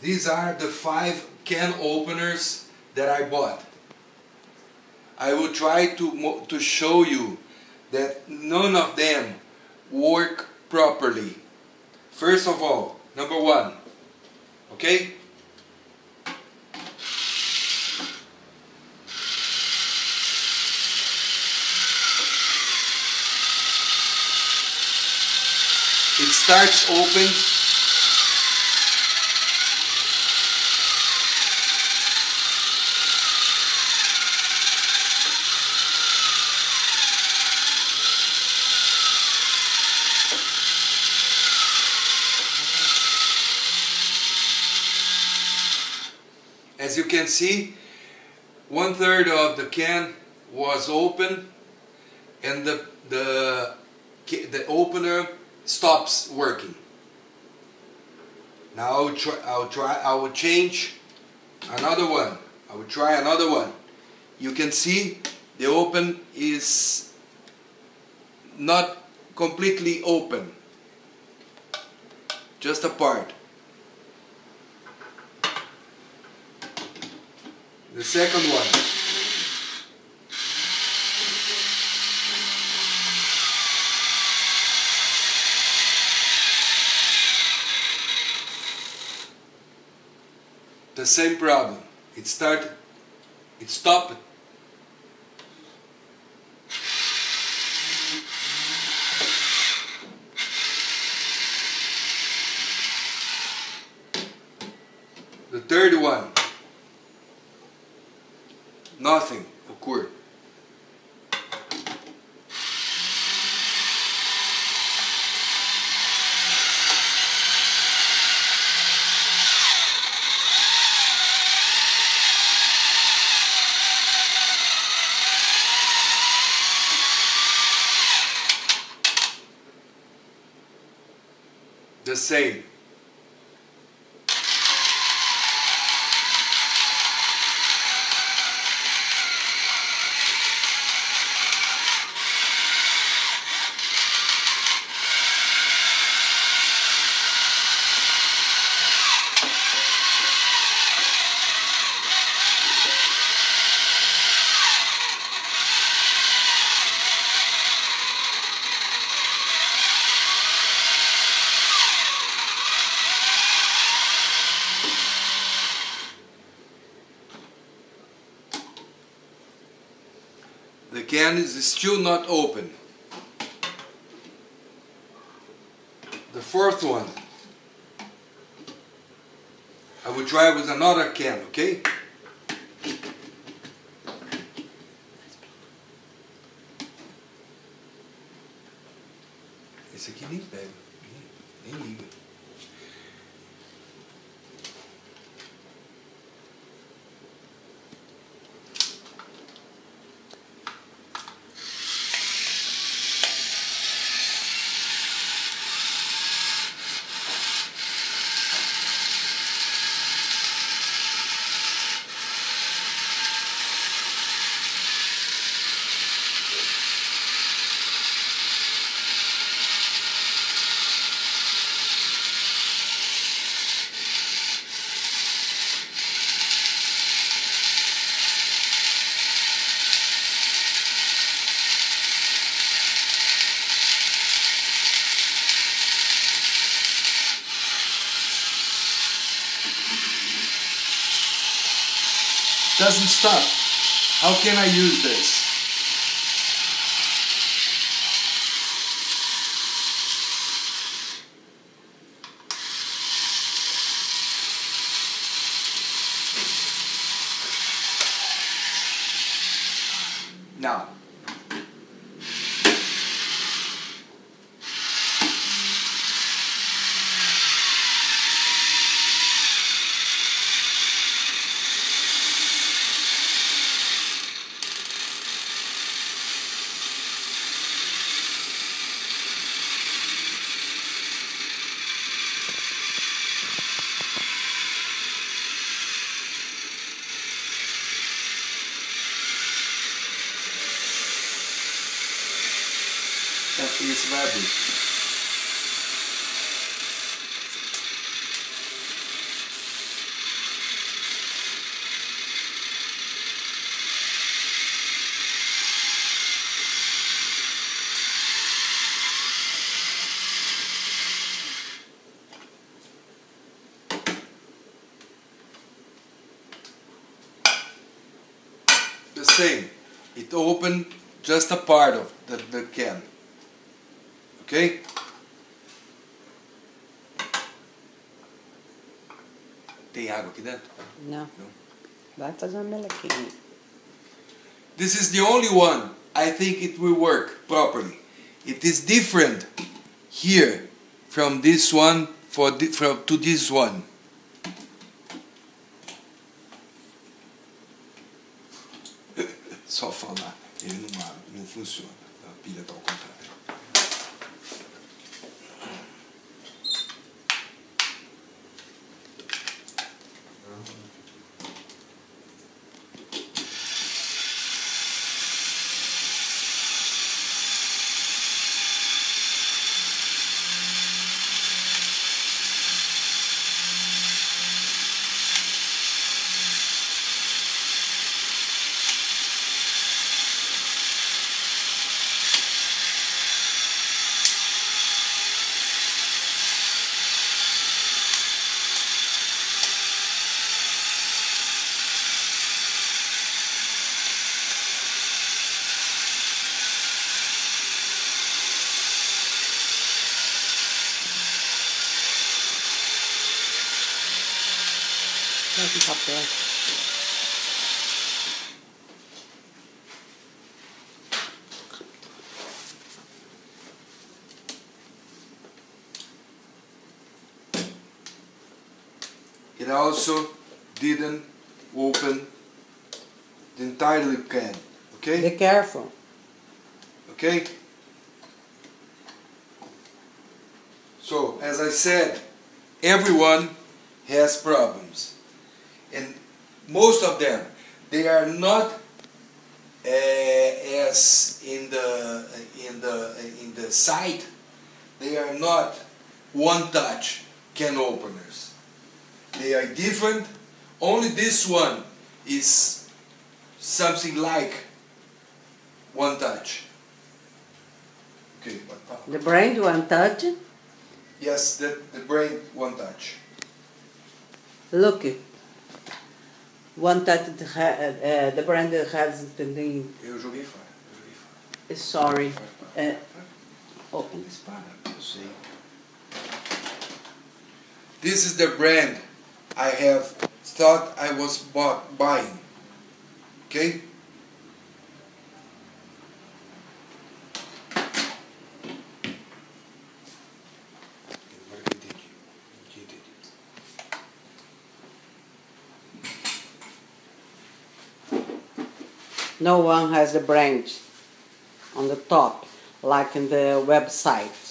These are the five can openers that I bought. I will try to, to show you that none of them work properly. First of all, number one, okay? It starts open As you can see, one third of the can was open and the, the, the opener stops working. Now I will try, I will try, I will change another one. I will try another one. You can see the open is not completely open, just a part. The second one. The same problem. It started, it stopped. The third one nothing occurred. The same. The can is still not open. The fourth one. I will try with another can, okay? Esse aqui nem pega, nem, nem liga. Doesn't stop. How can I use this? Now, и с воды. The same, it opened just a part of the, the can. Okay? Tem água aqui dentro? Não. Não. Vai fazer uma melequinha. This is the only one I think it will work properly. It is different here from this one for thi- from to this one. Só falar, ele não não funciona. A pilha está ao contrário. Papel. It also didn't open the entire can. Okay? Be careful. Okay? So, as I said, everyone has problems. And most of them, they are not uh, as in the in the in the site, they are not one touch can openers. They are different. Only this one is something like one touch. Okay, The brand one touch. yes, the, the brain one touch. Look. One that Uh, uh, the brand has the name. Eu joguei fora. Eu joguei fora. Sorry. Faz. Uh, open. Mas para, eu sei. This is the brand I have thought I was bought, buying. Okay? No one has the brand on the top, like in the website.